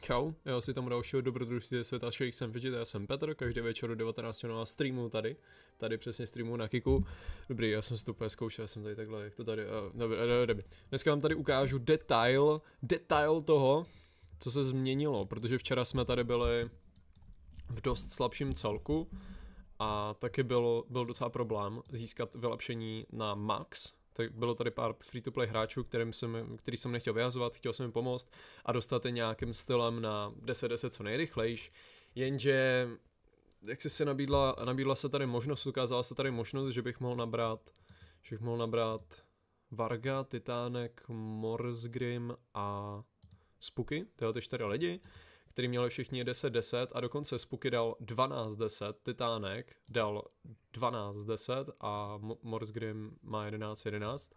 Čau, já si tomu dalšího dobrodružství světa Shake jsem Fidget, já jsem Petr, každý večer o 19 na streamu tady, tady přesně streamu na Kiku. Dobrý, já jsem si to úplně zkoušel, já jsem tady takhle, jak to tady, uh, dobrý, dobrý. Dneska vám tady ukážu detail, detail toho, co se změnilo, protože včera jsme tady byli v dost slabším celku a taky bylo, byl docela problém získat vylepšení na max, tak bylo tady pár free-to-play hráčů, kterým jsem, který jsem nechtěl vyhazovat, chtěl jsem jim pomoct a dostat je nějakým stylem na 10-10 co nejrychlejš, jenže jak si se nabídla, nabídla se tady možnost, ukázala se tady možnost, že bych mohl nabrat, že bych mohl nabrat Varga, Titánek, Morsgrim a Spuky, tyhle ty čtyři lidi, který měli všichni 10-10 a dokonce Spuky dal 12-10, Titánek dal 12-10 a Morsgrim má 11-11.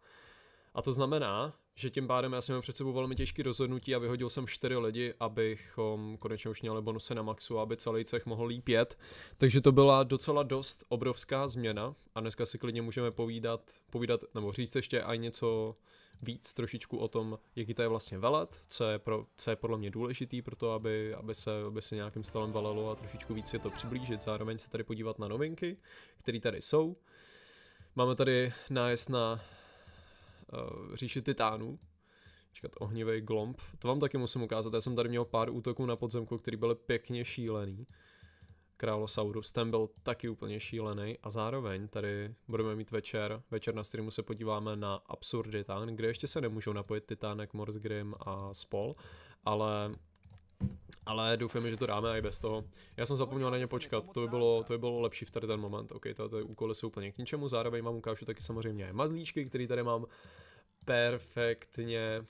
A to znamená, že tím pádem já jsem měl před sebou velmi těžký rozhodnutí a vyhodil jsem čtyři lidi, abychom konečně už měli bonusy na maxu, aby celý cech mohl lípět. Takže to byla docela dost obrovská změna a dneska si klidně můžeme povídat, povídat nebo říct ještě aj něco víc trošičku o tom, jaký to je vlastně velet, co je, pro, co je podle mě důležitý pro to, aby, aby, se, aby se nějakým stylem velelo a trošičku víc je to přiblížit. Zároveň se tady podívat na novinky, které tady jsou. Máme tady nájezd na uh, říši titánů, Čekat, ohnivý glomb. To vám taky musím ukázat, já jsem tady měl pár útoků na podzemku, který byly pěkně šílený. Králosaurus, ten byl taky úplně šílený a zároveň tady budeme mít večer, večer na streamu se podíváme na Absurditan, kde ještě se nemůžou napojit Titánek, Morsgrim a spol, ale ale doufáme, že to dáme i bez toho. Já jsem zapomněl na ně počkat, to by bylo, to by bylo lepší v tady ten moment. OK, to, to úkoly jsou úplně k ničemu, zároveň mám ukážu taky samozřejmě mazlíčky, který tady mám perfektně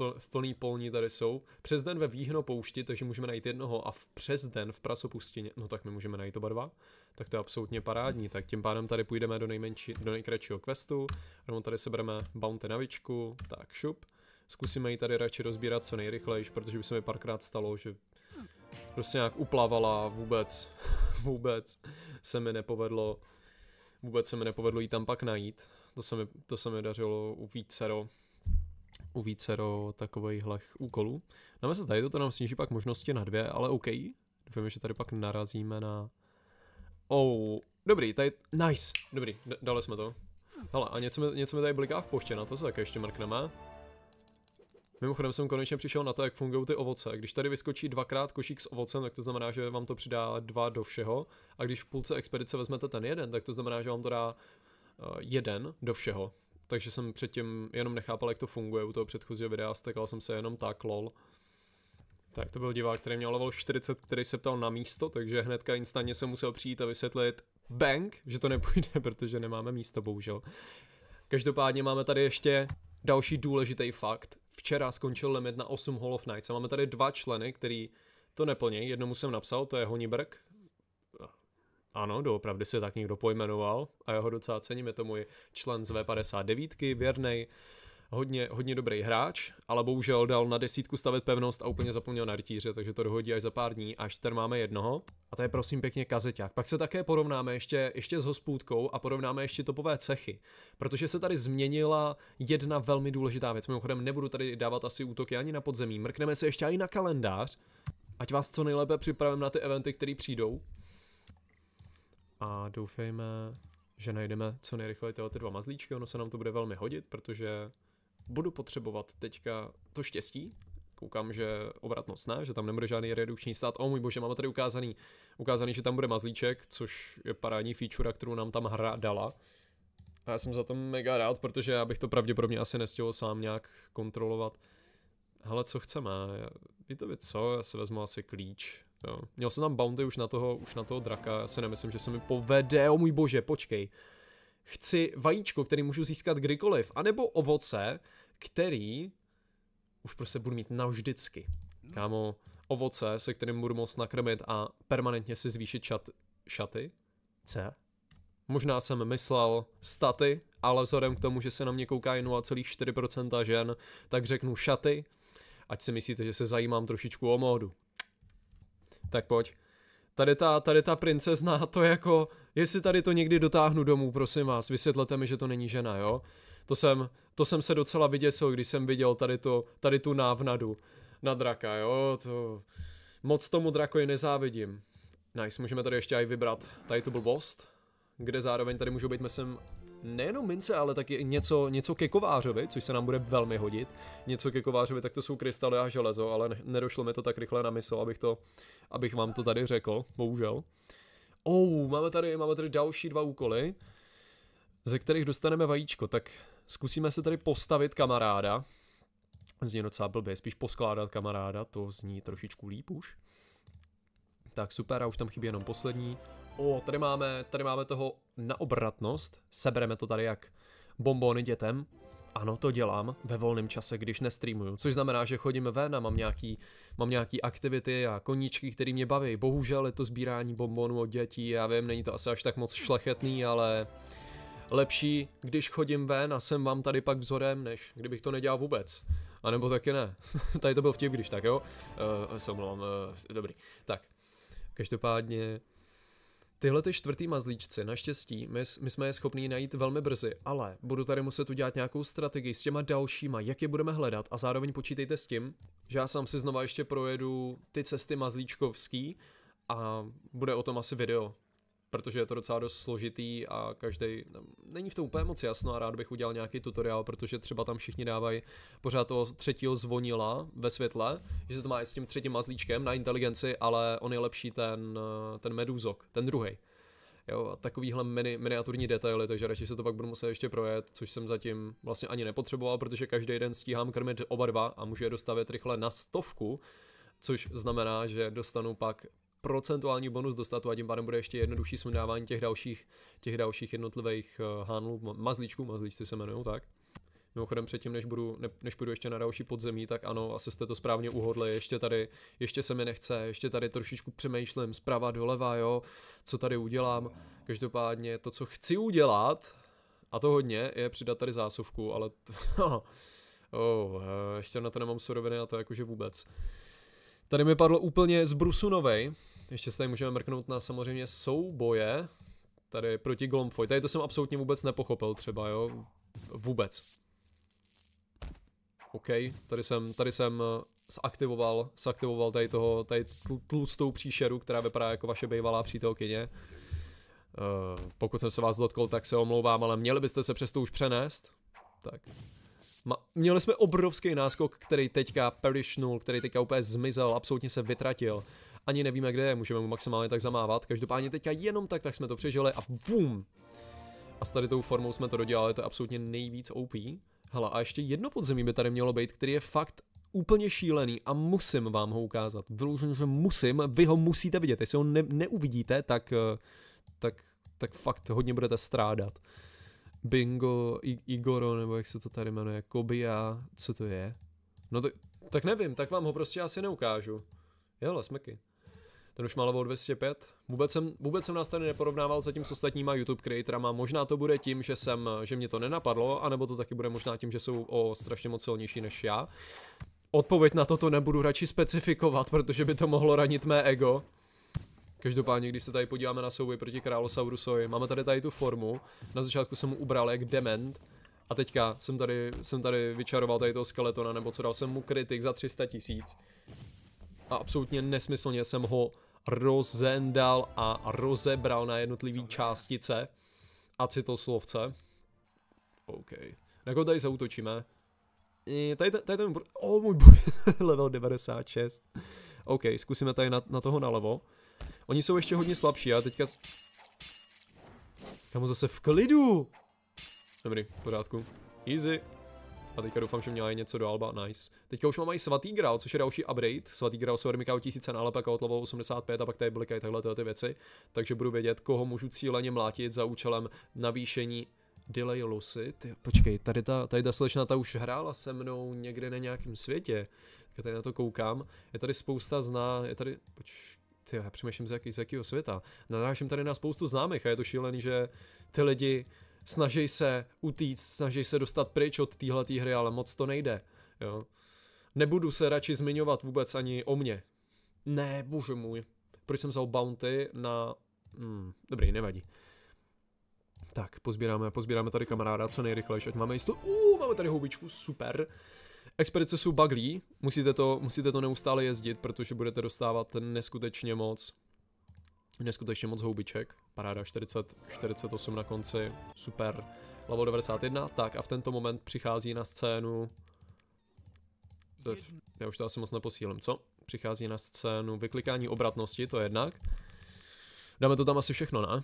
v, v plný polní tady jsou. Přes den ve výhno poušti, takže můžeme najít jednoho a v, přes den v prasopustině, no tak my můžeme najít oba dva. Tak to je absolutně parádní, tak tím pádem tady půjdeme do, nejmenší, do nejkratšího questu, rovnou tady sebereme bounty na vičku, tak šup. Zkusíme ji tady radši rozbírat co nejrychlejš, protože by se mi párkrát stalo, že prostě nějak uplavala vůbec, vůbec se mi nepovedlo, vůbec se mi nepovedlo jí tam pak najít. To se mi, to se mi dařilo u vícero, u vícero takovýchhle úkolů. Dáme se tady, to nám sníží pak možnosti na dvě, ale OK. Doufám, že tady pak narazíme na... Oh, dobrý, tady, nice, dobrý, dali jsme to. Hele, a něco mi, něco mi tady bliká v poště, na to se také ještě mrkneme. Mimochodem jsem konečně přišel na to, jak fungují ty ovoce. Když tady vyskočí dvakrát košík s ovocem, tak to znamená, že vám to přidá dva do všeho. A když v půlce expedice vezmete ten jeden, tak to znamená, že vám to dá uh, jeden do všeho. Takže jsem předtím jenom nechápal, jak to funguje u toho předchozího videa, stekal jsem se jenom tak, lol. Tak to byl divák, který měl level 40, který se ptal na místo, takže hnedka instantně jsem musel přijít a vysvětlit bank, že to nepůjde, protože nemáme místo, bohužel. Každopádně máme tady ještě další důležitý fakt. Včera skončil limit na 8 Hall of Knights a máme tady dva členy, který to neplní. Jednomu jsem napsal, to je Honiberg. Ano, doopravdy se tak někdo pojmenoval a já ho docela cením, je to můj člen z V59, věrnej, hodně, hodně dobrý hráč, ale bohužel dal na desítku stavit pevnost a úplně zapomněl na rytíře, takže to dohodí až za pár dní, až tady máme jednoho. A to je prosím pěkně kazeťák. Pak se také porovnáme ještě, ještě s hospůdkou a porovnáme ještě topové cechy, protože se tady změnila jedna velmi důležitá věc. Mimochodem nebudu tady dávat asi útoky ani na podzemí, mrkneme se ještě i na kalendář, ať vás co nejlépe připravím na ty eventy, které přijdou. A doufejme, že najdeme co nejrychleji tyhle ty dva mazlíčky, ono se nám to bude velmi hodit, protože budu potřebovat teďka to štěstí, koukám, že obratnost ne, že tam nebude žádný redukční stát. O můj bože, máme tady ukázaný, ukázaný, že tam bude mazlíček, což je parádní feature, kterou nám tam hra dala. A já jsem za to mega rád, protože já bych to pravděpodobně asi nestihl sám nějak kontrolovat. Hele, co chceme? Víte vy co? Já si vezmu asi klíč. Jo. Měl jsem tam bounty už na toho, už na toho draka, já si nemyslím, že se mi povede, o můj bože, počkej. Chci vajíčko, který můžu získat kdykoliv, anebo ovoce, který už prostě budu mít navždycky. Kámo, ovoce, se kterým budu moct nakrmit a permanentně si zvýšit šat, šaty. Co? Možná jsem myslel staty, ale vzhledem k tomu, že se na mě kouká 0,4% žen, tak řeknu šaty, ať si myslíte, že se zajímám trošičku o módu. Tak pojď. Tady ta, tady ta princezna, to jako, jestli tady to někdy dotáhnu domů, prosím vás, vysvětlete mi, že to není žena, jo? To jsem, to jsem se docela vyděsil, když jsem viděl tady, to, tady tu návnadu. na draka, jo, to... Moc tomu drakoji nezávidím. Nice, můžeme tady ještě i vybrat tady tu blbost, kde zároveň tady můžou být, myslím, nejenom mince, ale taky něco, něco ke kovářovi, což se nám bude velmi hodit. Něco ke kovářovi, tak to jsou krystaly a železo, ale nedošlo mi to tak rychle na mysl, abych, to, abych vám to tady řekl, bohužel. Oh, máme tady, máme tady další dva úkoly, ze kterých dostaneme vajíčko, tak zkusíme se tady postavit kamaráda. Zní docela blbě, spíš poskládat kamaráda, to zní trošičku líp už. Tak super, a už tam chybí jenom poslední. O, tady máme, tady máme toho na obratnost. Sebereme to tady jak bombony dětem. Ano, to dělám ve volném čase, když nestreamuju, což znamená, že chodím ven a mám nějaký, mám nějaký aktivity a koníčky, které mě baví. Bohužel je to sbírání bombonů od dětí, já vím, není to asi až tak moc šlechetný, ale lepší, když chodím ven a jsem vám tady pak vzorem, než kdybych to nedělal vůbec. A nebo taky ne. tady to byl vtip, když tak, jo? Uh, se omlouvám, uh, dobrý. Tak, každopádně Tyhle ty čtvrtý mazlíčci, naštěstí, my, my jsme je schopni najít velmi brzy, ale budu tady muset udělat nějakou strategii s těma dalšíma, jak je budeme hledat a zároveň počítejte s tím, že já sám si znova ještě projedu ty cesty mazlíčkovský a bude o tom asi video, protože je to docela dost složitý a každý no, není v tom úplně moc jasno a rád bych udělal nějaký tutoriál, protože třeba tam všichni dávají pořád toho třetího zvonila ve světle, že se to má i s tím třetím mazlíčkem na inteligenci, ale on je lepší ten, ten medúzok, ten druhý. Jo, a takovýhle mini, miniaturní detaily, takže radši se to pak budu muset ještě projet, což jsem zatím vlastně ani nepotřeboval, protože každý den stíhám krmit oba dva a můžu je dostavit rychle na stovku, což znamená, že dostanu pak procentuální bonus dostat a tím pádem bude ještě jednodušší sundávání těch dalších, těch dalších jednotlivých uh, hánlů, mazlíčků, mazlíčci se jmenují, tak. Mimochodem předtím, než, budu, ne, než půjdu ještě na další podzemí, tak ano, asi jste to správně uhodli, ještě tady, ještě se mi nechce, ještě tady trošičku přemýšlím zprava doleva, jo, co tady udělám. Každopádně to, co chci udělat, a to hodně, je přidat tady zásuvku, ale to, oh, eh, ještě na to nemám suroviny a to jakože vůbec. Tady mi padlo úplně z brusu novej, ještě se tady můžeme mrknout na samozřejmě souboje. Tady proti Glomfoy. Tady to jsem absolutně vůbec nepochopil třeba, jo. Vůbec. OK, tady jsem, tady jsem eh, zaktivoval, zaktivoval tady toho, tady tlustou příšeru, která vypadá jako vaše bývalá přítelkyně. Uh, pokud jsem se vás dotkl, tak se omlouvám, ale měli byste se přesto už přenést. Tak. Ma, měli jsme obrovský náskok, který teďka perishnul, který teďka úplně zmizel, absolutně se vytratil ani nevíme kde je, můžeme mu maximálně tak zamávat. Každopádně teďka jenom tak, tak jsme to přežili a vum! A s tady tou formou jsme to dodělali, to je absolutně nejvíc OP. Hele, a ještě jedno podzemí by tady mělo být, který je fakt úplně šílený a musím vám ho ukázat. Vyloženě, že musím, vy ho musíte vidět. Jestli ho ne- neuvidíte, tak, eh, tak, tak fakt hodně budete strádat. Bingo, I- Igoro, nebo jak se to tady jmenuje, Kobia, co to je? No to, tak nevím, tak vám ho prostě asi neukážu. Jo, smeky. Ten už má level 205. Vůbec jsem, vůbec jsem nás tady neporovnával zatím s ostatníma YouTube creatorama. Možná to bude tím, že jsem, že mě to nenapadlo, anebo to taky bude možná tím, že jsou o strašně moc silnější než já. Odpověď na toto nebudu radši specifikovat, protože by to mohlo ranit mé ego. Každopádně, když se tady podíváme na souboj proti Králosaurusovi, máme tady tady tu formu. Na začátku jsem mu ubral jak dement, a teďka jsem tady, jsem tady vyčaroval tady toho skeletona, nebo co dal jsem mu kritik za 300 tisíc. A absolutně nesmyslně jsem ho rozendal a rozebral na jednotlivé částice a citoslovce. OK. Na koho tady zautočíme? Tady, tady ten... Oh můj boj, level 96. OK, zkusíme tady na, na toho nalevo. Oni jsou ještě hodně slabší, a teďka... Kamu zase v klidu! Dobrý, v pořádku. Easy. A teďka doufám, že měla něco do Alba, nice. Teďka už mám i svatý grál, což je další upgrade. Svatý grál jsou o 1000 ale pak od level 85 a pak tady takhle tyhle ty věci. Takže budu vědět, koho můžu cíleně mlátit za účelem navýšení delay lossy. Ty, počkej, tady ta, tady ta slečna ta už hrála se mnou někde na nějakém světě. Já tady na to koukám. Je tady spousta zná, je tady, poč, ty, já přemýšlím z, jaký, z jakého světa. Narážím tady na spoustu známých a je to šílený, že ty lidi snaží se utíct, snaží se dostat pryč od téhle hry, ale moc to nejde. Jo. Nebudu se radši zmiňovat vůbec ani o mně. Ne, bože můj. Proč jsem vzal bounty na... Hmm, dobrý, nevadí. Tak, pozbíráme, pozbíráme tady kamaráda co nejrychlejší, ať máme jisto... Uh, máme tady houbičku, super. Expedice jsou buglí, musíte to, musíte to neustále jezdit, protože budete dostávat neskutečně moc neskutečně moc houbiček. Paráda 40, 48 na konci, super. Level 91, tak a v tento moment přichází na scénu... Já už to asi moc neposílím, co? Přichází na scénu vyklikání obratnosti, to jednak. Dáme to tam asi všechno, ne?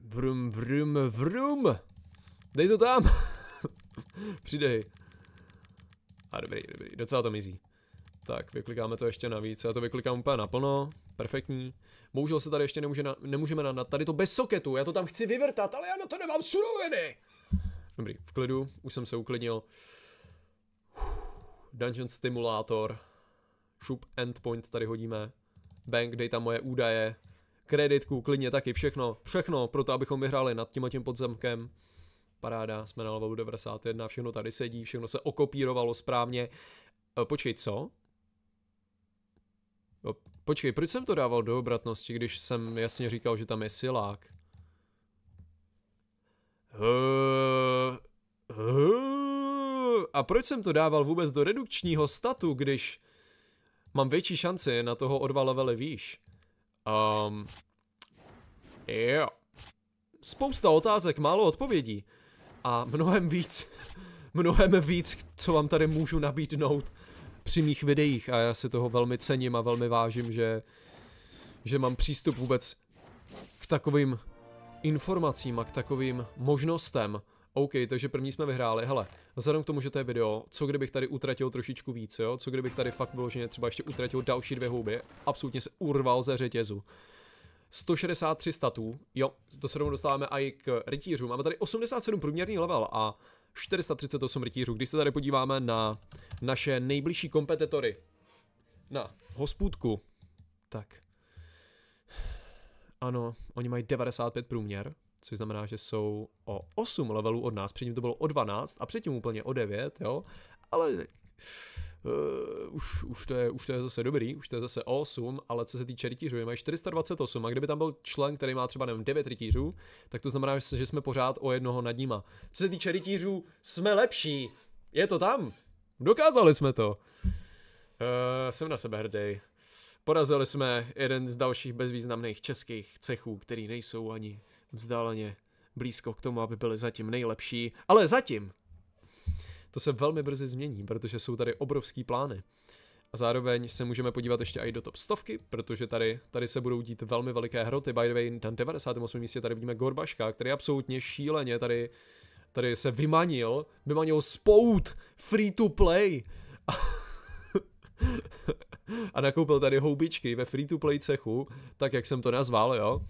Vrum, vrum, vrum! Dej to tam! Přidej. A dobrý, dobrý, docela to mizí. Tak, vyklikáme to ještě navíc, já to vyklikám úplně naplno, perfektní. Bohužel se tady ještě nemůže na, nemůžeme na, tady to bez soketu, já to tam chci vyvrtat, ale já na to nemám suroviny. Dobrý, v klidu, už jsem se uklidnil. Dungeon Stimulator. Šup, endpoint tady hodíme. Bank, dej tam moje údaje. Kreditku, klidně taky, všechno, všechno, proto abychom vyhráli nad tím a tím podzemkem. Paráda, jsme na levelu 91, všechno tady sedí, všechno se okopírovalo správně. E, počkej, co? Počkej, proč jsem to dával do obratnosti, když jsem jasně říkal, že tam je silák? A proč jsem to dával vůbec do redukčního statu, když mám větší šanci na toho o dva levely výš? Um, jo. Spousta otázek, málo odpovědí. A mnohem víc, mnohem víc, co vám tady můžu nabídnout při mých videích a já si toho velmi cením a velmi vážím, že, že mám přístup vůbec k takovým informacím a k takovým možnostem. OK, takže první jsme vyhráli, hele, vzhledem k tomu, že to je video, co kdybych tady utratil trošičku víc, jo, co kdybych tady fakt vyloženě třeba ještě utratil další dvě houby, absolutně se urval ze řetězu. 163 statů, jo, to se rovnou dostáváme i k rytířům, máme tady 87 průměrný level a 438 rytířů. Když se tady podíváme na naše nejbližší kompetitory, na hospůdku, tak ano, oni mají 95 průměr, což znamená, že jsou o 8 levelů od nás, předtím to bylo o 12 a předtím úplně o 9, jo, ale Uh, už, už, to je, už to je zase dobrý, už to je zase 8, ale co se týče rytířů, mají 428 a kdyby tam byl člen, který má třeba nevím 9 rytířů, tak to znamená, že jsme pořád o jednoho nad nima. Co se týče rytířů, jsme lepší, je to tam, dokázali jsme to. Uh, jsem na sebe hrdý. Porazili jsme jeden z dalších bezvýznamných českých cechů, který nejsou ani vzdáleně blízko k tomu, aby byli zatím nejlepší, ale zatím to se velmi brzy změní, protože jsou tady obrovský plány. A zároveň se můžeme podívat ještě i do top stovky, protože tady, tady se budou dít velmi veliké hroty. By the way, na 98. místě tady vidíme Gorbaška, který absolutně šíleně tady, tady se vymanil, vymanil spout free to play. a nakoupil tady houbičky ve free to play cechu, tak jak jsem to nazval, jo. Uh,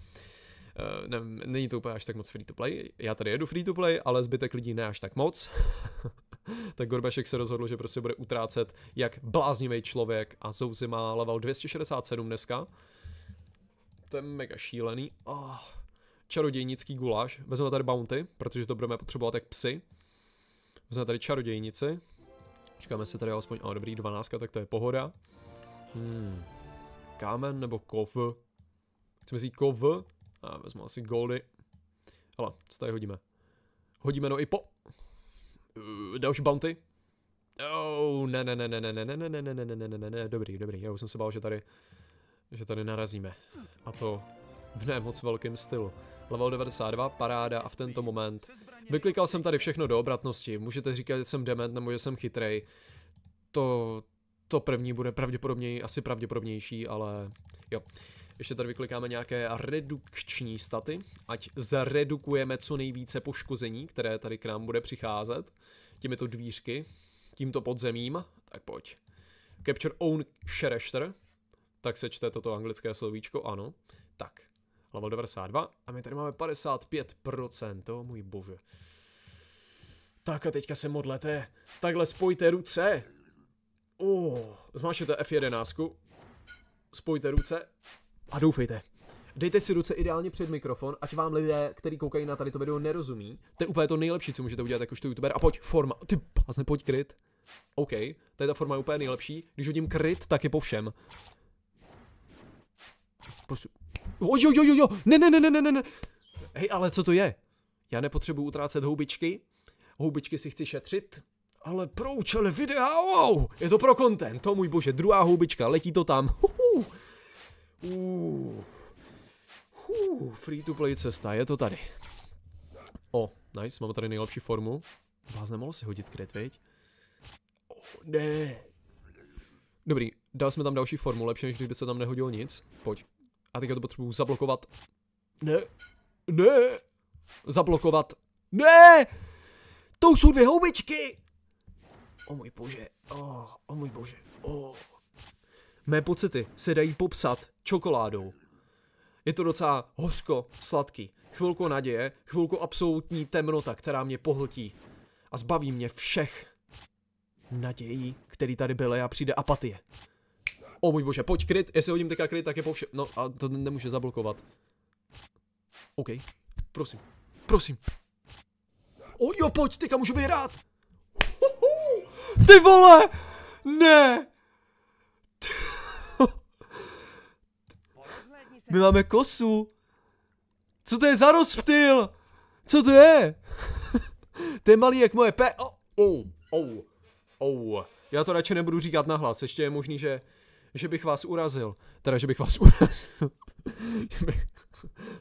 ne, není to úplně až tak moc free to play, já tady jedu free to play, ale zbytek lidí ne až tak moc. tak Gorbašek se rozhodl, že prostě bude utrácet jak bláznivý člověk a Zouzi má level 267 dneska. To je mega šílený. Oh. Čarodějnický guláš. Vezmeme tady bounty, protože to budeme potřebovat jak psy. Vezmeme tady čarodějnici. Čekáme se tady alespoň, oh, dobrý, 12, tak to je pohoda. Hmm. Kámen nebo kov? Chceme říct kov? A vezmu asi goldy. Hele, co tady hodíme? Hodíme no i po další bounty. Oh, ne, ne, ne, ne, ne, ne, ne, ne, ne, ne, ne, ne, ne, ne, ne, dobrý, dobrý, já už jsem se bál, že tady, že tady narazíme. A to v ne moc velkém stylu. Level 92, paráda a v tento moment. Vyklikal jsem tady všechno do obratnosti, můžete říkat, že jsem dement nebo že jsem chytrej. To, to první bude pravděpodobně, asi pravděpodobnější, ale jo. Ještě tady vyklikáme nějaké redukční staty, ať zredukujeme co nejvíce poškození, které tady k nám bude přicházet těmito dvířky, tímto podzemím, tak pojď. Capture own Sherester, tak se čte toto anglické slovíčko, ano. Tak, level 92 a my tady máme 55%, oh můj bože. Tak a teďka se modlete, takhle spojte ruce. Oh, zmášete F11, spojte ruce a doufejte. Dejte si ruce ideálně před mikrofon, ať vám lidé, kteří koukají na tady to video, nerozumí. To je úplně to nejlepší, co můžete udělat jakožto youtuber. A pojď, forma. Ty pásne, pojď kryt. OK, tady ta forma je úplně nejlepší. Když hodím kryt, tak je po všem. Prosím. Jo, jo, jo, jo, ne, ne, ne, ne, ne, ne. Hej, ale co to je? Já nepotřebuji utrácet houbičky. Houbičky si chci šetřit. Ale pro účely videa, wow, je to pro content, to můj bože, druhá houbička, letí to tam. Huhu. Uh. Uh, free to play cesta, je to tady. O, nice, máme tady nejlepší formu. Vás nemohlo si hodit kryt, viď? Oh, ne. Dobrý, dali jsme tam další formu, lepší než kdyby se tam nehodilo nic. Pojď. A teďka to potřebuju zablokovat. Ne. Ne. Zablokovat. Ne! To jsou dvě houbičky! O můj bože. O, o můj bože. O. Mé pocity se dají popsat čokoládou. Je to docela hořko, sladký. Chvilku naděje, chvilku absolutní temnota, která mě pohltí. A zbaví mě všech nadějí, který tady byly a přijde apatie. O můj bože, pojď kryt, jestli hodím teďka kryt, tak je povše... No a to nemůže zablokovat. OK, prosím, prosím. O jo, pojď, teďka můžu vyhrát. Ty vole! Ne! My máme kosu. Co to je za rozptyl? Co to je? to je malý jak moje pe... Oh, oh, oh, oh. Já to radši nebudu říkat nahlas, ještě je možný, že, že bych vás urazil. Teda, že bych vás urazil.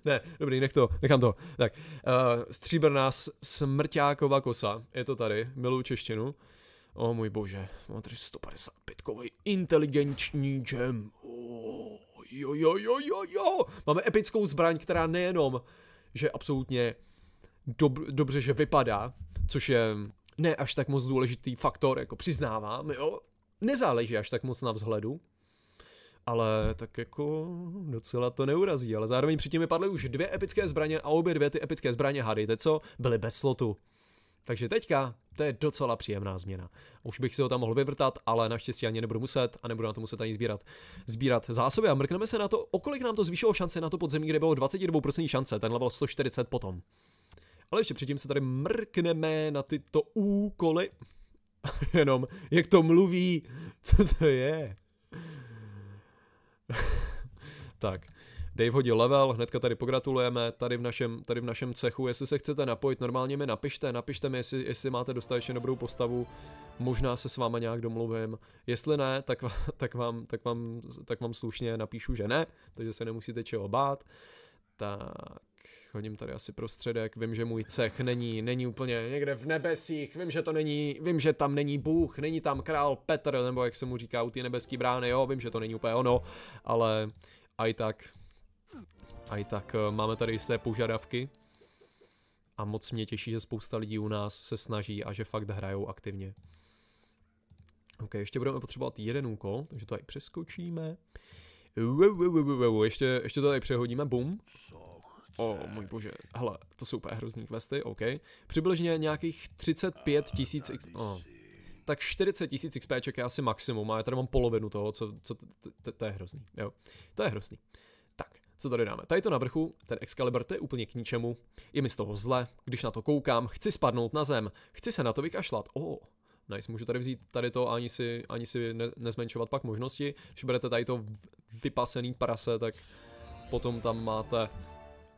ne, dobrý, nech to, nechám to. Tak, uh, stříbrná smrťáková kosa, je to tady, miluji češtinu. O můj bože, mám tady 155 kový inteligenční gem. Oh, jo, jo, jo, jo, jo. Máme epickou zbraň, která nejenom, že absolutně dob, dobře, že vypadá, což je ne až tak moc důležitý faktor, jako přiznávám, jo. Nezáleží až tak moc na vzhledu, ale tak jako docela to neurazí, ale zároveň předtím mi padly už dvě epické zbraně a obě dvě ty epické zbraně, hádejte co, byly bez slotu. Takže teďka to je docela příjemná změna. Už bych si ho tam mohl vyvrtat, ale naštěstí ani nebudu muset a nebudu na to muset ani sbírat, sbírat zásoby a mrkneme se na to, o kolik nám to zvýšilo šance na to podzemí, kde bylo 22% šance, ten level 140 potom. Ale ještě předtím se tady mrkneme na tyto úkoly. Jenom, jak to mluví, co to je. tak, Dave hodil level, hnedka tady pogratulujeme, tady v našem, tady v našem cechu, jestli se chcete napojit, normálně mi napište, napište mi, jestli, jestli máte dostatečně dobrou postavu, možná se s váma nějak domluvím, jestli ne, tak, tak, vám, tak, vám, tak vám slušně napíšu, že ne, takže se nemusíte čeho bát. Tak, hodím tady asi prostředek, vím, že můj cech není, není úplně někde v nebesích, vím, že to není, vím, že tam není Bůh, není tam král Petr, nebo jak se mu říká u ty nebeský brány, jo, vím, že to není úplně ono, ale a i tak a i tak eh, máme tady jisté požadavky. A moc mě těší, že spousta lidí u nás se snaží a že fakt hrajou aktivně. Ok, ještě budeme potřebovat jeden úkol, takže to tady přeskočíme. Ještě, ještě to tady přehodíme, bum. O oh, můj bože, hele, to jsou úplně hrozný questy, ok. Přibližně nějakých 35 tisíc x... Oh. Tak 40 tisíc XPček je asi maximum, a já tady mám polovinu toho, co, co to je hrozný, jo. To je hrozný. Co tady dáme? Tady to na vrchu, ten Excalibur, to je úplně k ničemu. Je mi z toho zle, když na to koukám, chci spadnout na zem, chci se na to vykašlat. Oh, nice, můžu tady vzít tady to a ani si, ani si ne, nezmenšovat pak možnosti. Když budete tady to vypasený prase, tak potom tam máte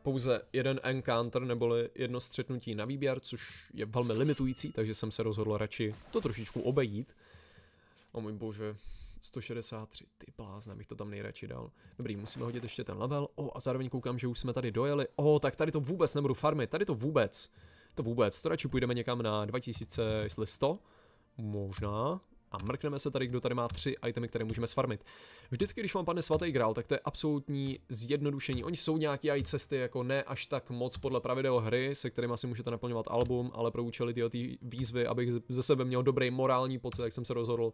pouze jeden encounter neboli jedno střetnutí na výběr, což je velmi limitující, takže jsem se rozhodl radši to trošičku obejít. O můj bože, 163, ty blázne, bych to tam nejradši dal. Dobrý, musíme hodit ještě ten level. O, a zároveň koukám, že už jsme tady dojeli. O, tak tady to vůbec nebudu farmit, tady to vůbec. To vůbec, to radši půjdeme někam na 2100, možná. A mrkneme se tady, kdo tady má tři itemy, které můžeme sfarmit. Vždycky, když vám padne svatý grál, tak to je absolutní zjednodušení. Oni jsou nějaké i cesty, jako ne až tak moc podle pravidel hry, se kterými asi můžete naplňovat album, ale pro účely tyhle výzvy, abych ze sebe měl dobrý morální pocit, jak jsem se rozhodl,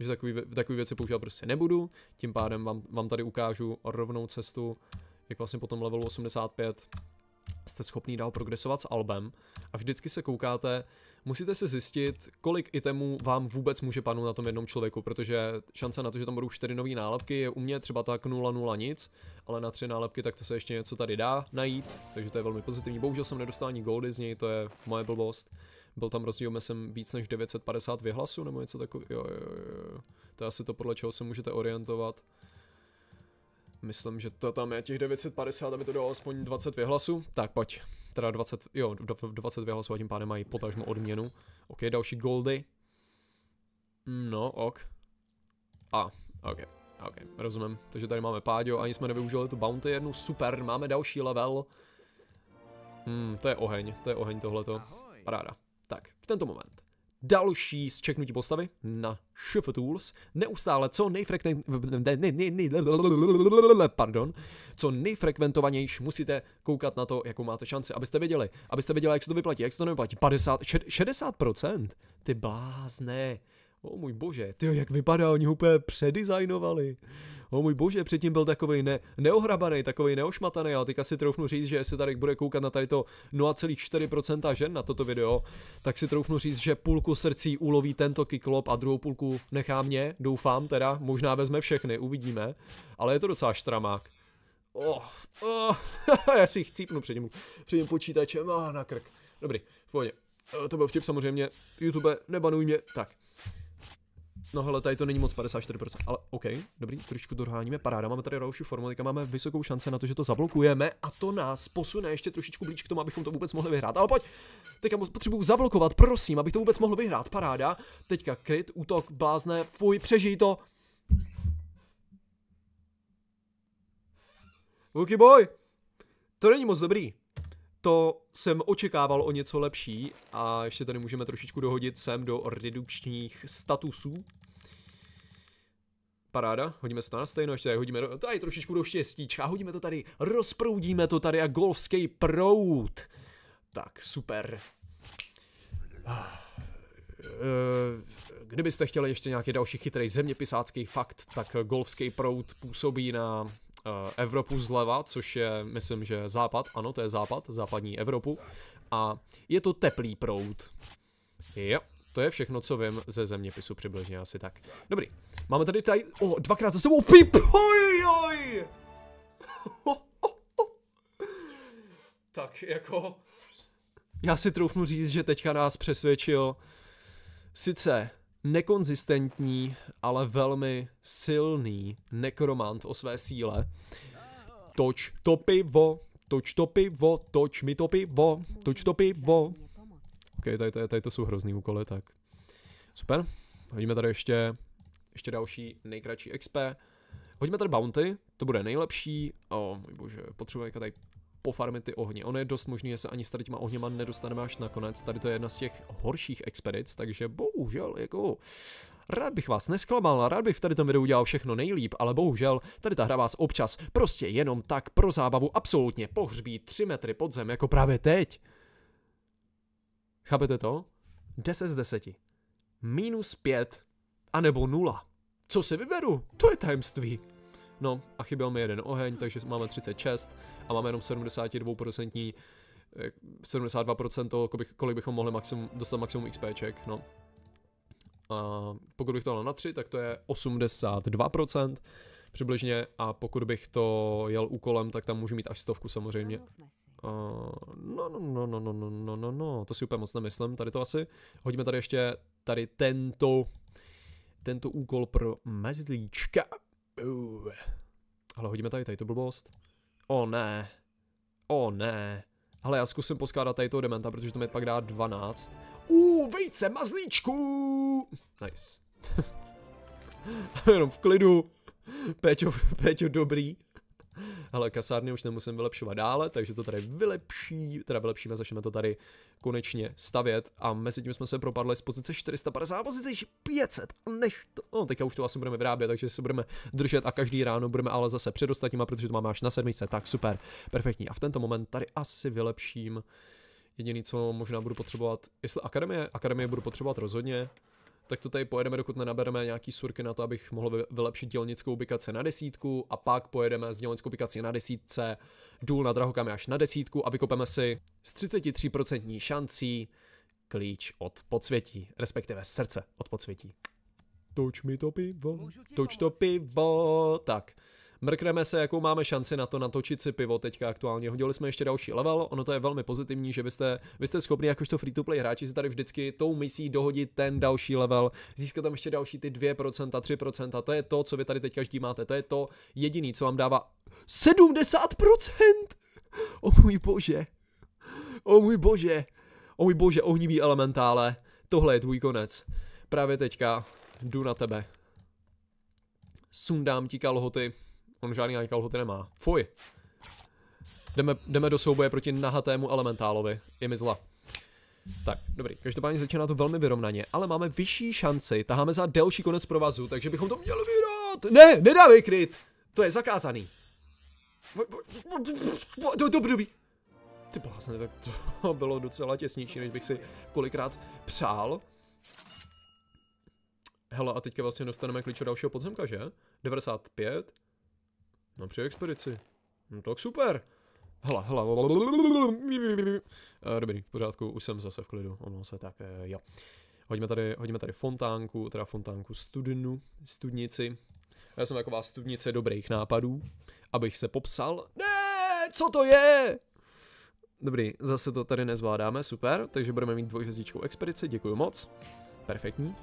že takový, takový věci používat prostě nebudu, tím pádem vám, vám tady ukážu rovnou cestu, jak vlastně po tom levelu 85 jste schopný dál progresovat s albem a vždycky se koukáte, musíte si zjistit, kolik itemů vám vůbec může padnout na tom jednom člověku, protože šance na to, že tam budou 4 nové nálepky je u mě třeba tak 0-0 nic, ale na 3 nálepky tak to se ještě něco tady dá najít, takže to je velmi pozitivní. Bohužel jsem nedostal ani goldy z něj, to je moje blbost. Byl tam rozdíl myslím víc než 950 vyhlasů nebo něco takového. Jo, jo, jo. To je asi to, podle čeho se můžete orientovat. Myslím, že to tam je těch 950, aby to dalo aspoň 20 vyhlasů. Tak pojď. Teda 20, jo, 20 vyhlasů a tím pádem mají potažmo odměnu. OK, další goldy. No, ok. A, ok, ok, rozumím. Takže tady máme Páďo, ani jsme nevyužili tu bounty jednu, super, máme další level. Hmm, to je oheň, to je oheň tohleto. Paráda. Tak, v tento moment. Další zčeknutí postavy na Shift Tools, neustále co pardon, co nejfrekventovanější musíte koukat na to, jakou máte šanci, abyste věděli, abyste věděli, jak se to vyplatí, jak se to nevyplatí, 50, 60%, ty blázné, o můj bože, ty jak vypadá, oni úplně předizajnovali. O můj bože, předtím byl takový ne, neohrabaný, takový neošmataný, ale teďka si troufnu říct, že jestli tady bude koukat na tady to 0,4% žen na toto video, tak si troufnu říct, že půlku srdcí uloví tento kiklop a druhou půlku nechá mě, doufám teda, možná vezme všechny, uvidíme, ale je to docela štramák. Oh, oh, já si chcípnu před tím, před tím počítačem, oh, na krk. Dobrý, v pohodě. Eh, to byl vtip samozřejmě, YouTube, nebanuj mě, tak. No hele, tady to není moc 54%, ale OK, dobrý, trošičku doháníme, paráda, máme tady další formu, teďka máme vysokou šanci na to, že to zablokujeme a to nás posune ještě trošičku blíž k tomu, abychom to vůbec mohli vyhrát. Ale pojď, teďka potřebuju zablokovat, prosím, abych to vůbec mohl vyhrát, paráda. Teďka kryt, útok, blázne, fuj, přežij to. Wookie boy, to není moc dobrý to jsem očekával o něco lepší a ještě tady můžeme trošičku dohodit sem do redukčních statusů. Paráda, hodíme se na stejno, ještě hodíme tady trošičku do štěstíčka, hodíme to tady, rozproudíme to tady a golfský proud. Tak, super. Kdybyste chtěli ještě nějaký další chytrý zeměpisácký fakt, tak golfský proud působí na Eh, Evropu zleva, což je, myslím, že západ, ano, to je západ, západní Evropu. A je to teplý proud. Jo, to je všechno, co vím ze zeměpisu přibližně asi tak. Dobrý, máme tady tady, o, oh, dvakrát za sebou, pip, oj, oj. Tak jako, já si troufnu říct, že teďka nás přesvědčil sice nekonzistentní, ale velmi silný nekromant o své síle. Toč to pivo, toč to pivo, toč mi to pivo, toč to pivo. Ok, tady, tady, tady to jsou hrozný úkoly, tak. Super. Hodíme tady ještě, ještě další nejkratší XP. Hodíme tady bounty, to bude nejlepší. O, můj bože, potřebujeme tady pofarmit ty ohně. Ono je dost možný, že se ani s tady těma ohněma nedostaneme až nakonec. Tady to je jedna z těch horších expedic, takže bohužel, jako... Rád bych vás nesklamal, rád bych v tady tom videu udělal všechno nejlíp, ale bohužel tady ta hra vás občas prostě jenom tak pro zábavu absolutně pohřbí 3 metry pod zem, jako právě teď. Chápete to? 10 z 10. Minus 5. A nebo 0. Co si vyberu? To je tajemství. No a chyběl mi jeden oheň, takže máme 36 a máme jenom 72%, 72% toho, kolik bychom mohli maximum, dostat maximum XPček, no. A pokud bych to dal na 3, tak to je 82% přibližně a pokud bych to jel úkolem, tak tam můžu mít až stovku samozřejmě. Uh, no, no, no, no, no, no, no, no, no, to si úplně moc nemyslím, tady to asi. Hodíme tady ještě tady tento, tento úkol pro mezlíčka. Uh. Ale hodíme tady tady blbost. O ne. O ne. Ale já zkusím poskládat tady toho dementa, protože to mi pak dá 12. Uh, vejce mazlíčku! Nice. Jenom v klidu. Péťo, Péťo dobrý. Ale kasárny už nemusím vylepšovat dále, takže to tady vylepší, teda vylepšíme, začneme to tady konečně stavět. A mezi tím jsme se propadli z pozice 450 a pozice 500 a než to, no teďka už to vlastně budeme vyrábět, takže se budeme držet a každý ráno budeme ale zase před ostatníma, protože to máme až na sedmice, tak super, perfektní. A v tento moment tady asi vylepším. Jediný, co možná budu potřebovat, jestli akademie, akademie budu potřebovat rozhodně, tak to tady pojedeme, dokud nenabereme nějaký surky na to, abych mohl vylepšit dělnickou ubikaci na desítku a pak pojedeme s dělnickou ubikací na desítce důl na drahokami až na desítku a vykopeme si s 33% šancí klíč od podsvětí, respektive srdce od podsvětí. Toč mi to pivo, toč to pivo, tak. Mrkneme se, jakou máme šanci na to natočit si pivo teďka aktuálně. Hodili jsme ještě další level, ono to je velmi pozitivní, že vy jste, vy jste schopni jakožto free-to-play hráči si tady vždycky tou misí dohodit ten další level, získat tam ještě další ty 2%, 3%, to je to, co vy tady teď každý máte, to je to jediný, co vám dává 70%! O můj bože! O můj bože! O můj bože, ohnivý elementále, tohle je tvůj konec. Právě teďka jdu na tebe. Sundám ti kalhoty. On žádný ani kalhoty nemá. Fuj. Jdeme, jdeme do souboje proti nahatému elementálovi. Je mi zla. Tak, dobrý. Každopádně začíná to velmi vyrovnaně, ale máme vyšší šanci. Taháme za delší konec provazu, takže bychom to měli vyhrát. Ne, nedávej kryt. To je zakázaný. To, to, dobrý. Ty blázne, tak to bylo docela těsnější, než bych si kolikrát přál. Hele, a teďka vlastně dostaneme klíč od dalšího podzemka, že? 95. No při expedici. No tak super. Hele, hele. Uh, dobrý, v pořádku, už jsem zase v klidu. Ono se tak, uh, jo. Hodíme tady, hodíme tady fontánku, teda fontánku studnu, studnici. Já jsem taková studnice dobrých nápadů, abych se popsal. Ne, co to je? Dobrý, zase to tady nezvládáme, super, takže budeme mít dvojhvězdičkou expedici, děkuji moc. Perfektní.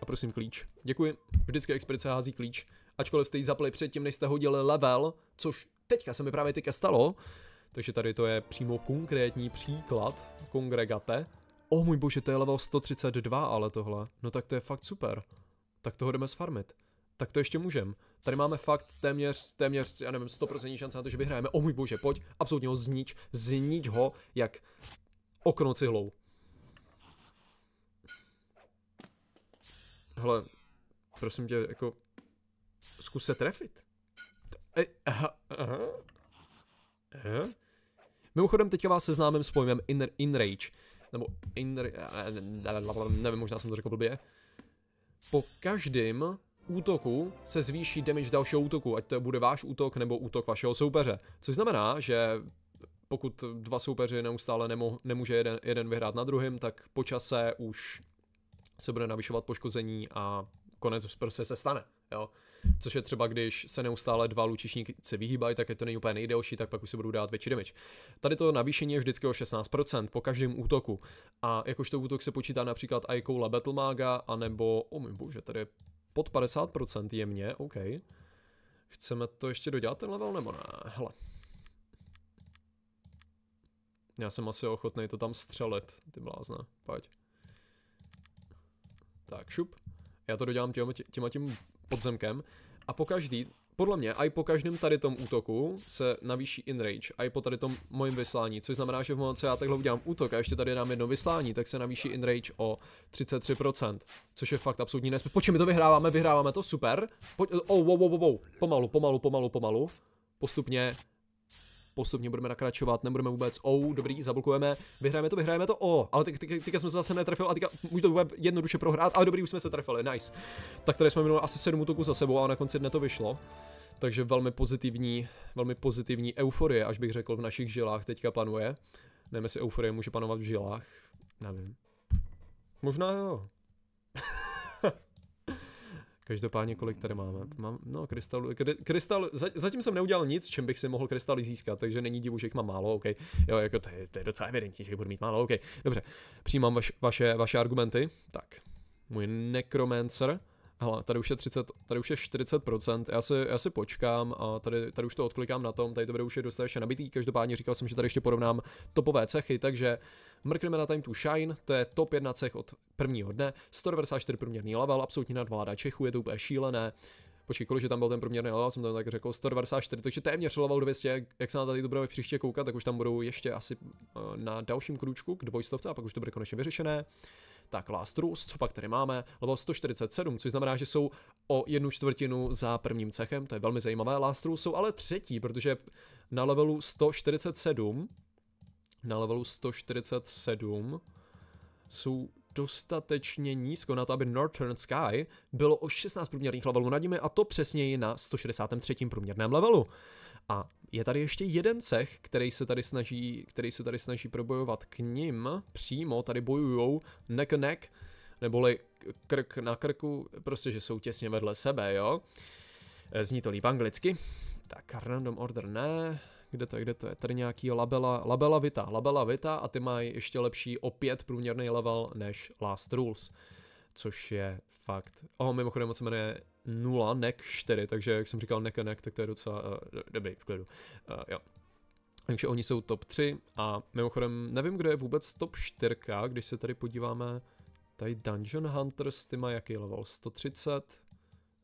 A prosím klíč. Děkuji. Vždycky expedice hází klíč. Ačkoliv jste ji zapli předtím, než jste hodili level, což teďka se mi právě teďka stalo. Takže tady to je přímo konkrétní příklad kongregate. O oh, můj bože, to je level 132, ale tohle. No tak to je fakt super. Tak toho jdeme sfarmit. Tak to ještě můžem. Tady máme fakt téměř, téměř, já nevím, 100% šance na to, že vyhrajeme. O oh, můj bože, pojď, absolutně ho znič, znič ho, jak okno cihlou. Hele, prosím tě, jako, zkus se trefit. Mimochodem, teďka vás seznámím s pojmem in, in rage. Nebo in, nevím, možná jsem to řekl blbě. Po každém útoku se zvýší damage dalšího útoku, ať to bude váš útok nebo útok vašeho soupeře. Což znamená, že pokud dva soupeři neustále nemo, nemůže jeden, jeden vyhrát na druhém, tak po čase už se bude navyšovat poškození a konec prostě se stane. Jo? Což je třeba, když se neustále dva lučišníci vyhýbají, tak je to není úplně nejdelší, tak pak už se budou dát větší damage. Tady to navýšení je vždycky o 16% po každém útoku. A jakožto útok se počítá například i koule Battlemaga, anebo, o oh můj bože, tady je pod 50% jemně, OK. Chceme to ještě dodělat ten level, nebo ne? Hele. Já jsem asi ochotný to tam střelit, ty blázne, pojď. Tak, šup. Já to dodělám těma tím podzemkem a po každý, podle mě, i po každém tady tom útoku se navýší in range, i po tady tom mojím vyslání, což znamená, že v momentě, co já takhle udělám útok a ještě tady dám jedno vyslání, tak se navýší in range o 33%, což je fakt absolutní nesmysl. Počkej, my to vyhráváme, vyhráváme to, super. Pojď, oh, wow, wow, wow, wow, pomalu, pomalu, pomalu, pomalu. Postupně postupně budeme nakračovat, nebudeme vůbec, oh, dobrý, zablokujeme, vyhrajeme to, vyhrajeme to, oh, ale teďka, teďka jsme se zase netrefili a teďka může to bude jednoduše prohrát, ale dobrý, už jsme se trefili, nice. Tak tady jsme minuli asi 7 útoků za sebou a na konci dne to vyšlo. Takže velmi pozitivní, velmi pozitivní euforie, až bych řekl, v našich žilách teďka panuje. Nevím, jestli euforie může panovat v žilách, nevím. Možná jo. Každopádně kolik tady máme? Mám, no, krystalu, kry, krystal, zatím jsem neudělal nic, čím bych si mohl krystaly získat, takže není divu, že jich mám málo, OK. Jo, jako to je, to je docela evidentní, že jich budu mít málo, OK. Dobře, přijímám vaš, vaše, vaše argumenty. Tak, můj necromancer. Hele, tady už je 30, tady už je 40%, já si, já si počkám a tady, tady už to odklikám na tom, tady to bude už je dostatečně nabitý, každopádně říkal jsem, že tady ještě porovnám topové cechy, takže mrkneme na Time to Shine, to je top 1 cech od prvního dne, 194 průměrný level, absolutní nadvláda Čechu, je to úplně šílené, Počkej, kolik tam byl ten průměrný level, jsem to tak řekl, 194, takže téměř level 200, jak se na tady to budeme příště koukat, tak už tam budou ještě asi eh, na dalším kručku k dvojstovce a pak už to bude konečně vyřešené. Tak Last Rus, co pak tady máme? Level 147, což znamená, že jsou o jednu čtvrtinu za prvním cechem, to je velmi zajímavé. Last Rus jsou ale třetí, protože na levelu 147, na levelu 147 jsou dostatečně nízko na to, aby Northern Sky bylo o 16 průměrných levelů nad nimi a to přesněji na 163. průměrném levelu. A je tady ještě jeden cech, který se tady snaží, který se tady snaží probojovat k ním přímo, tady bojujou neck neck, neboli krk na krku, prostě, že jsou těsně vedle sebe, jo. Zní to líp anglicky. Tak, random order ne, kde to, kde to je, tady nějaký labela, labela vita, labela vita a ty mají ještě lepší opět průměrný level než Last Rules, což je fakt. Oh, mimochodem se jmenuje 0, nek 4, takže jak jsem říkal nek a nek, tak to je docela uh, dobrý v klidu. Uh, jo. Takže oni jsou top 3 a mimochodem nevím, kdo je vůbec top 4, když se tady podíváme Tady Dungeon Hunters, ty mají jaký level? 130,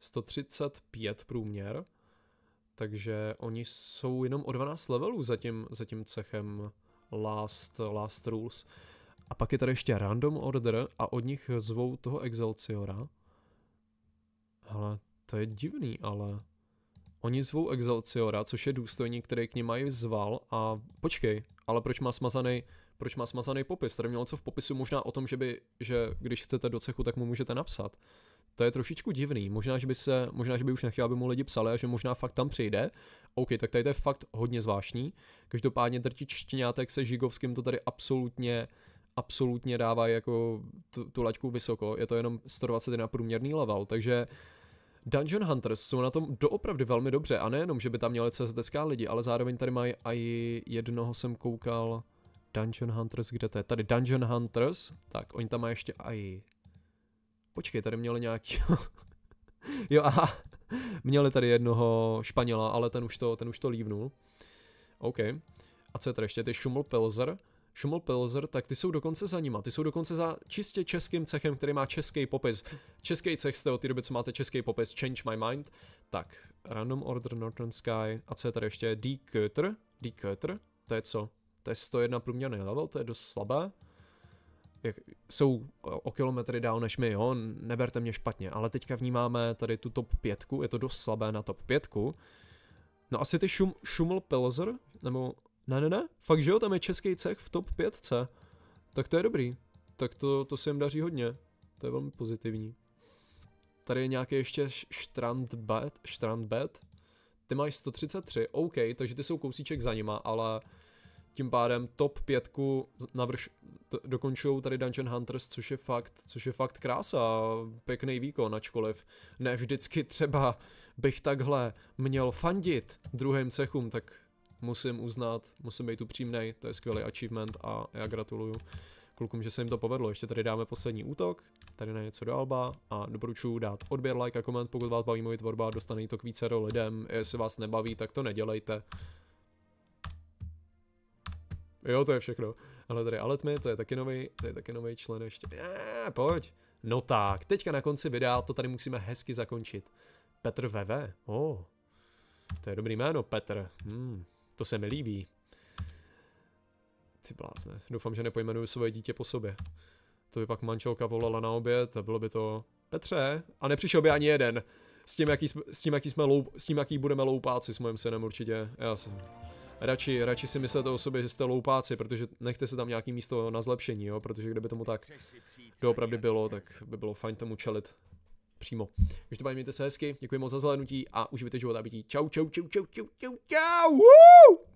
135 průměr. Takže oni jsou jenom o 12 levelů za tím, za tím cechem Last, Last Rules. A pak je tady ještě Random Order a od nich zvou toho Excelsiora. Ale to je divný, ale... Oni zvou Excelsiora, což je důstojník, který k ním mají zval a počkej, ale proč má smazaný proč má smazaný popis? Tady mělo co v popisu možná o tom, že, by, že když chcete do cechu, tak mu můžete napsat. To je trošičku divný. Možná, že by se, možná, že by už nechtěl, aby mu lidi psali a že možná fakt tam přijde. OK, tak tady to je fakt hodně zvláštní. Každopádně drtičtěňátek se Žigovským to tady absolutně absolutně dává jako tu, tu laťku vysoko. Je to jenom 121 průměrný level, takže Dungeon Hunters jsou na tom doopravdy velmi dobře a nejenom, že by tam měli CSDSK lidi, ale zároveň tady mají i jednoho jsem koukal Dungeon Hunters, kde to je? Tady Dungeon Hunters, tak oni tam mají ještě i Počkej, tady měli nějaký... jo, aha. Měli tady jednoho Španěla, ale ten už to, ten už to lívnul. OK. A co je tady ještě? Ty Schumel Pilzer. Schumel Pilzer, tak ty jsou dokonce za nima. Ty jsou dokonce za čistě českým cechem, který má český popis. Český cech jste od té doby, co máte český popis. Change my mind. Tak, Random Order Northern Sky. A co je tady ještě? D-Cutter. D-Cutter. To je co? To je 101 průměrný level, to je dost slabé jak, jsou o kilometry dál než my, jo, neberte mě špatně, ale teďka vnímáme tady tu top pětku, je to dost slabé na top pětku. No asi ty šum, Šuml Pelzer, nebo ne, ne, ne, fakt, že jo, tam je český cech v top 5. Tak to je dobrý, tak to, to se jim daří hodně, to je velmi pozitivní. Tady je nějaký ještě Strandbed, Strandbed, ty mají 133, OK, takže ty jsou kousíček za nima, ale tím pádem top 5 navrš, dokončují tady Dungeon Hunters, což je fakt, což je fakt krása, pěkný výkon, ačkoliv ne vždycky třeba bych takhle měl fandit druhým cechům, tak musím uznat, musím být upřímnej, to je skvělý achievement a já gratuluju klukům, že se jim to povedlo. Ještě tady dáme poslední útok, tady na něco do Alba a doporučuji dát odběr, like a koment, pokud vás baví moje tvorba, dostane to k více lidem, jestli vás nebaví, tak to nedělejte. Jo, to je všechno. Ale tady Aletmi, to je taky nový, to je taky nový člen ještě. Je, pojď. No tak, teďka na konci videa to tady musíme hezky zakončit. Petr VV, oh. To je dobrý jméno, Petr. Hmm, to se mi líbí. Ty blázne, doufám, že nepojmenuju svoje dítě po sobě. To by pak manželka volala na oběd a bylo by to... Petře, a nepřišel by ani jeden. S tím, jaký, s tím, jaký, jsme loup, s tím, jaký budeme loupáci s mojím synem určitě. Já jsem radši, radši si myslete o sobě, že jste loupáci, protože nechte se tam nějaký místo na zlepšení, jo, protože kdyby tomu tak doopravdy bylo, tak by bylo fajn tomu čelit přímo. Každopádně mějte se hezky, děkuji moc za zhlédnutí a užijte život a bytí. Čau, čau, čau, čau, čau, čau, čau, čau.